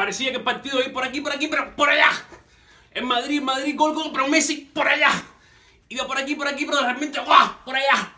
Parecía que el partido iba por aquí, por aquí, pero por allá. En Madrid, Madrid, gol, gol, pero Messi por allá. Iba por aquí, por aquí, pero realmente, ¡guau! Por allá.